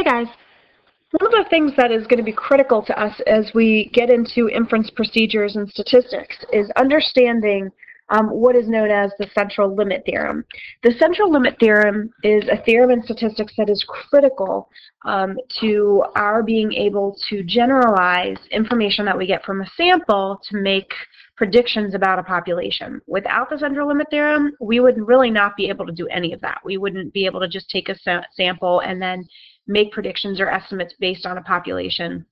Hey guys. One of the things that is going to be critical to us as we get into inference procedures and statistics is understanding um, what is known as the central limit theorem. The central limit theorem is a theorem in statistics that is critical um, to our being able to generalize information that we get from a sample to make predictions about a population. Without the central limit theorem, we would really not be able to do any of that. We wouldn't be able to just take a sa sample and then make predictions or estimates based on a population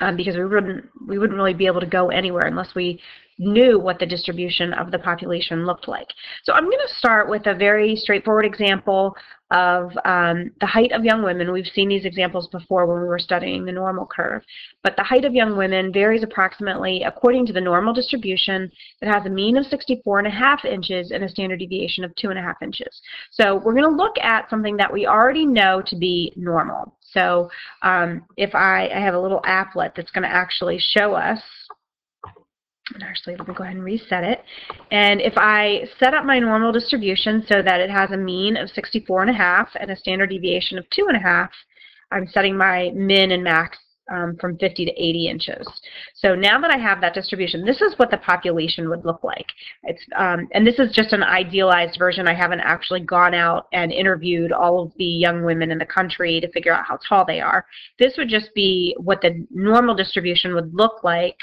um, because we wouldn't we wouldn't really be able to go anywhere unless we knew what the distribution of the population looked like. So I'm going to start with a very straightforward example of um, the height of young women. We've seen these examples before when we were studying the normal curve. But the height of young women varies approximately according to the normal distribution that has a mean of 64 and a half inches and a standard deviation of two and a half inches. So we're going to look at something that we already know to be normal. So um, if I, I have a little applet that's going to actually show us actually, let me go ahead and reset it. And if I set up my normal distribution so that it has a mean of 64 and a half and a standard deviation of two and a half, I'm setting my min and max um, from 50 to 80 inches. So now that I have that distribution, this is what the population would look like. It's um, and this is just an idealized version. I haven't actually gone out and interviewed all of the young women in the country to figure out how tall they are. This would just be what the normal distribution would look like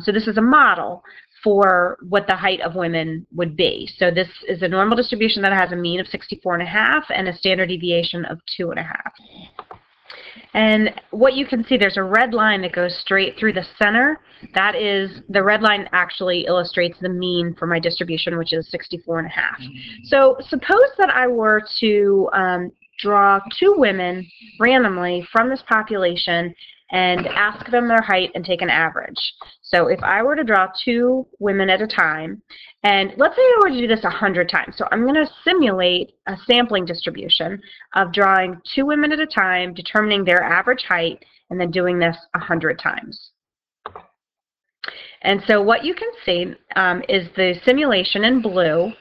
so this is a model for what the height of women would be. So this is a normal distribution that has a mean of 64 and a half and a standard deviation of two and a half. And what you can see, there's a red line that goes straight through the center. That is, the red line actually illustrates the mean for my distribution, which is 64 and a half. So suppose that I were to um, draw two women randomly from this population and ask them their height and take an average. So if I were to draw two women at a time, and let's say I were to do this 100 times. So I'm going to simulate a sampling distribution of drawing two women at a time, determining their average height, and then doing this 100 times. And so what you can see um, is the simulation in blue,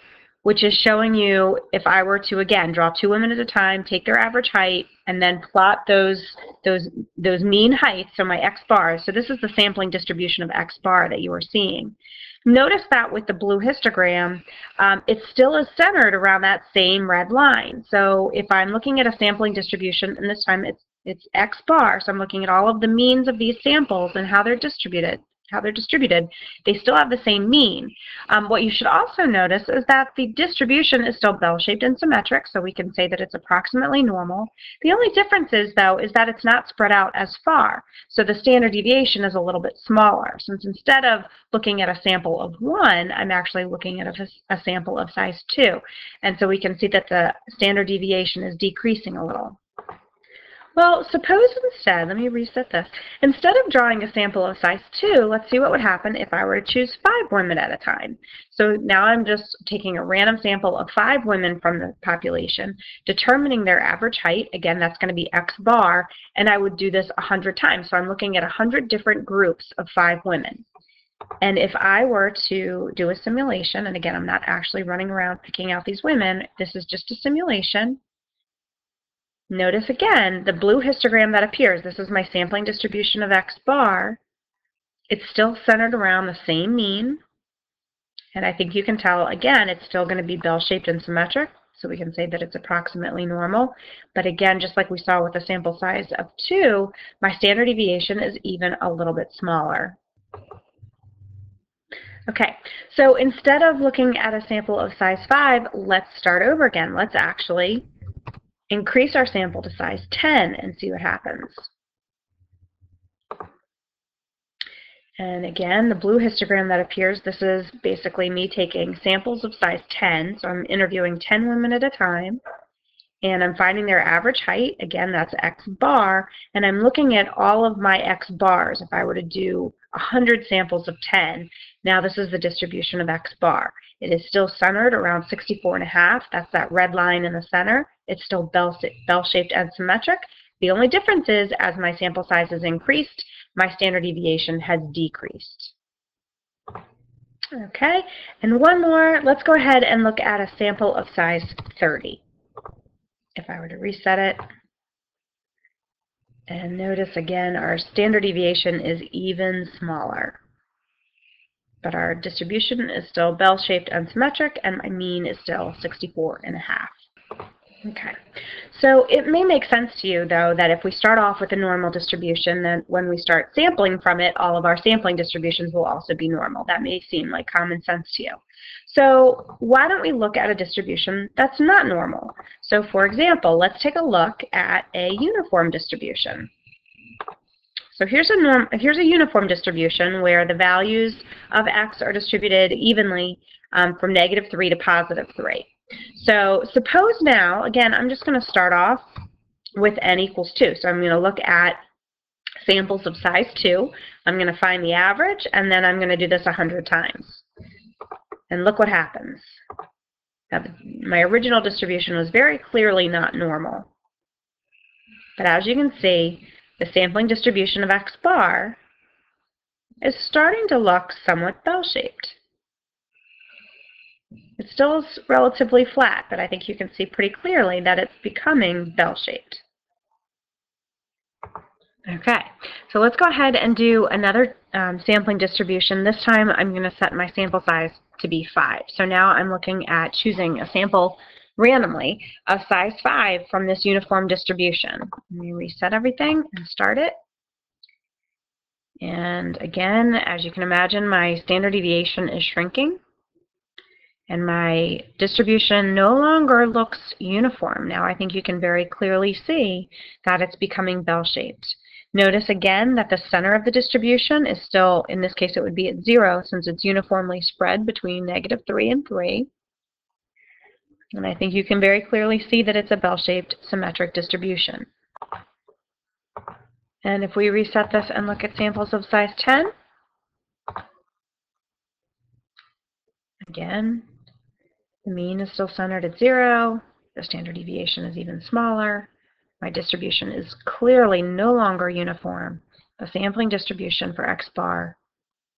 which is showing you if I were to, again, draw two women at a time, take their average height, and then plot those, those, those mean heights, so my x bars. So this is the sampling distribution of x bar that you are seeing. Notice that with the blue histogram, um, it still is centered around that same red line. So if I'm looking at a sampling distribution, and this time it's, it's x bar, so I'm looking at all of the means of these samples and how they're distributed how they're distributed, they still have the same mean. Um, what you should also notice is that the distribution is still bell-shaped and symmetric, so we can say that it's approximately normal. The only difference is, though, is that it's not spread out as far, so the standard deviation is a little bit smaller. Since instead of looking at a sample of 1, I'm actually looking at a, a sample of size 2. And so we can see that the standard deviation is decreasing a little. Well, suppose instead, let me reset this. Instead of drawing a sample of size 2, let's see what would happen if I were to choose 5 women at a time. So now I'm just taking a random sample of 5 women from the population, determining their average height. Again, that's going to be x bar, and I would do this 100 times. So I'm looking at 100 different groups of 5 women. And if I were to do a simulation, and again, I'm not actually running around picking out these women, this is just a simulation, Notice again the blue histogram that appears. This is my sampling distribution of x bar. It's still centered around the same mean. And I think you can tell, again, it's still going to be bell-shaped and symmetric. So we can say that it's approximately normal. But again, just like we saw with a sample size of 2, my standard deviation is even a little bit smaller. Okay, so instead of looking at a sample of size 5, let's start over again. Let's actually increase our sample to size 10 and see what happens. And again, the blue histogram that appears, this is basically me taking samples of size 10. So I'm interviewing 10 women at a time. And I'm finding their average height. Again, that's x bar. And I'm looking at all of my x bars. If I were to do 100 samples of 10, now this is the distribution of x bar. It is still centered around 64 and a half. That's that red line in the center. It's still bell-shaped and symmetric. The only difference is as my sample size has increased, my standard deviation has decreased. Okay, and one more. Let's go ahead and look at a sample of size 30. If I were to reset it. And notice again, our standard deviation is even smaller. But our distribution is still bell-shaped and symmetric, and my mean is still 64 and a half. Okay, so it may make sense to you, though, that if we start off with a normal distribution, then when we start sampling from it, all of our sampling distributions will also be normal. That may seem like common sense to you. So why don't we look at a distribution that's not normal? So for example, let's take a look at a uniform distribution. So here's a, norm, here's a uniform distribution where the values of x are distributed evenly um, from negative 3 to positive 3. So suppose now, again, I'm just going to start off with n equals 2. So I'm going to look at samples of size 2. I'm going to find the average, and then I'm going to do this 100 times. And look what happens. Now, my original distribution was very clearly not normal. But as you can see, the sampling distribution of x bar is starting to look somewhat bell-shaped. It still is relatively flat, but I think you can see pretty clearly that it's becoming bell-shaped. Okay, so let's go ahead and do another um, sampling distribution. This time I'm going to set my sample size to be 5. So now I'm looking at choosing a sample randomly of size 5 from this uniform distribution. Let me reset everything and start it. And again, as you can imagine, my standard deviation is shrinking and my distribution no longer looks uniform. Now I think you can very clearly see that it's becoming bell-shaped. Notice again that the center of the distribution is still, in this case it would be at 0 since it's uniformly spread between negative 3 and 3. And I think you can very clearly see that it's a bell-shaped symmetric distribution. And if we reset this and look at samples of size 10, again, the mean is still centered at zero. The standard deviation is even smaller. My distribution is clearly no longer uniform. The sampling distribution for X bar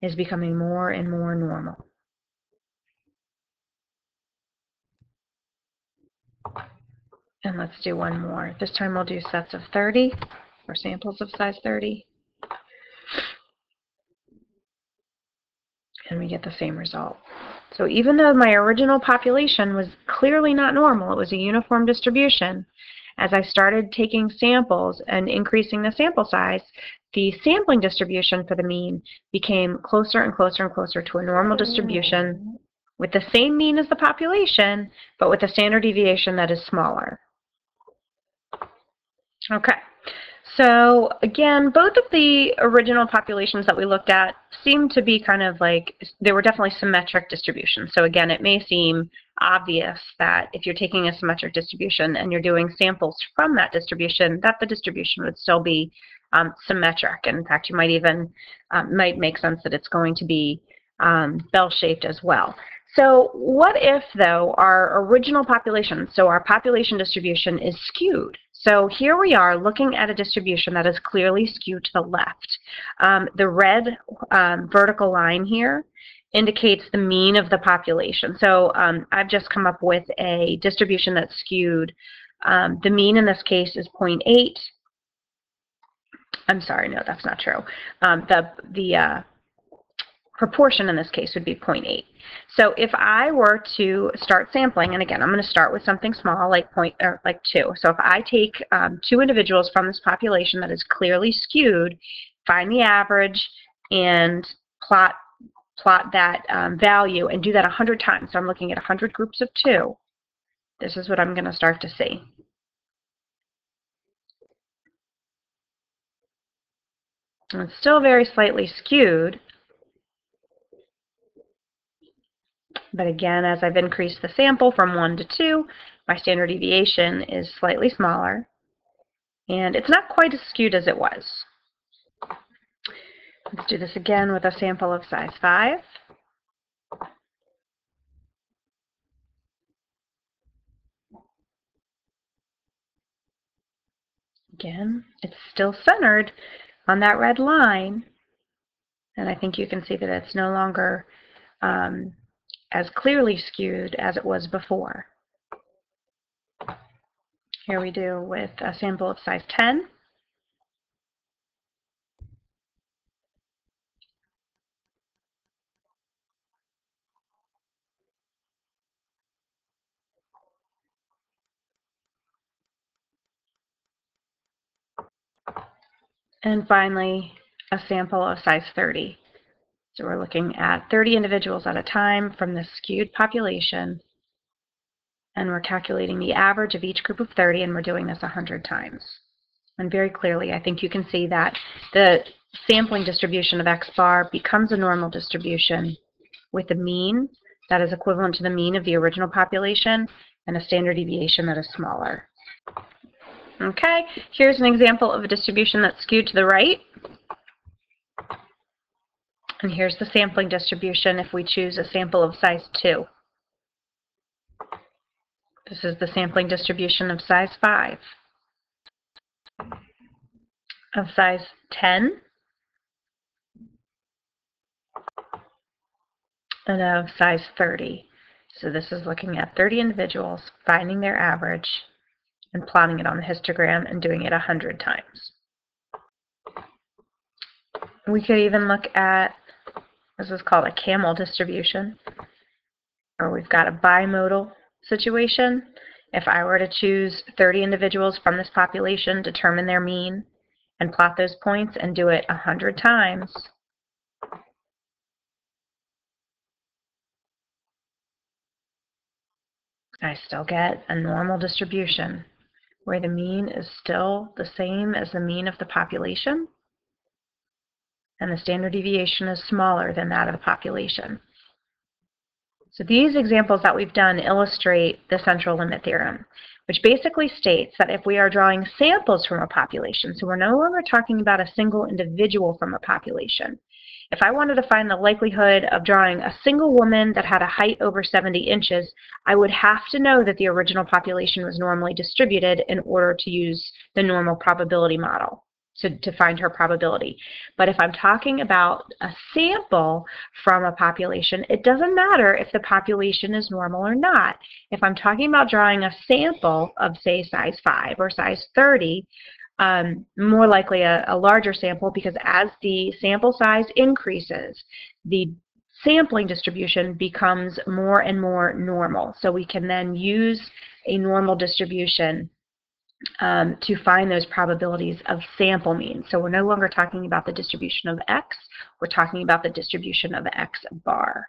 is becoming more and more normal. And let's do one more. This time we'll do sets of 30 or samples of size 30. And we get the same result. So even though my original population was clearly not normal, it was a uniform distribution, as I started taking samples and increasing the sample size, the sampling distribution for the mean became closer and closer and closer to a normal distribution with the same mean as the population, but with a standard deviation that is smaller. Okay. So again, both of the original populations that we looked at seem to be kind of like, they were definitely symmetric distributions. So again, it may seem obvious that if you're taking a symmetric distribution and you're doing samples from that distribution, that the distribution would still be um, symmetric. And in fact, you might even, um, might make sense that it's going to be um, bell-shaped as well. So what if, though, our original population, so our population distribution is skewed? So here we are looking at a distribution that is clearly skewed to the left. Um, the red um, vertical line here indicates the mean of the population. So um, I've just come up with a distribution that's skewed. Um, the mean in this case is 0.8. I'm sorry, no, that's not true. Um, the the uh, proportion in this case would be 0.8. So if I were to start sampling, and again, I'm going to start with something small like point or like two. So if I take um, two individuals from this population that is clearly skewed, find the average, and plot plot that um, value and do that 100 times. So I'm looking at 100 groups of two. This is what I'm going to start to see. It's still very slightly skewed, But again, as I've increased the sample from 1 to 2, my standard deviation is slightly smaller. And it's not quite as skewed as it was. Let's do this again with a sample of size 5. Again, it's still centered on that red line. And I think you can see that it's no longer um, as clearly skewed as it was before. Here we do with a sample of size 10. And finally, a sample of size 30. So we're looking at 30 individuals at a time from the skewed population. And we're calculating the average of each group of 30, and we're doing this 100 times. And very clearly, I think you can see that the sampling distribution of x bar becomes a normal distribution with a mean that is equivalent to the mean of the original population and a standard deviation that is smaller. Okay, here's an example of a distribution that's skewed to the right. And here's the sampling distribution if we choose a sample of size 2. This is the sampling distribution of size 5. Of size 10. And of size 30. So this is looking at 30 individuals, finding their average, and plotting it on the histogram and doing it 100 times. We could even look at, this is called a camel distribution, or we've got a bimodal situation. If I were to choose 30 individuals from this population, determine their mean, and plot those points and do it 100 times, I still get a normal distribution where the mean is still the same as the mean of the population and the standard deviation is smaller than that of the population. So these examples that we've done illustrate the central limit theorem, which basically states that if we are drawing samples from a population, so we're no longer talking about a single individual from a population, if I wanted to find the likelihood of drawing a single woman that had a height over 70 inches, I would have to know that the original population was normally distributed in order to use the normal probability model to, to find her probability. But if I'm talking about a sample from a population, it doesn't matter if the population is normal or not. If I'm talking about drawing a sample of, say, size 5 or size 30, um, more likely a, a larger sample because as the sample size increases, the sampling distribution becomes more and more normal. So we can then use a normal distribution um, to find those probabilities of sample means. So we're no longer talking about the distribution of x, we're talking about the distribution of x bar.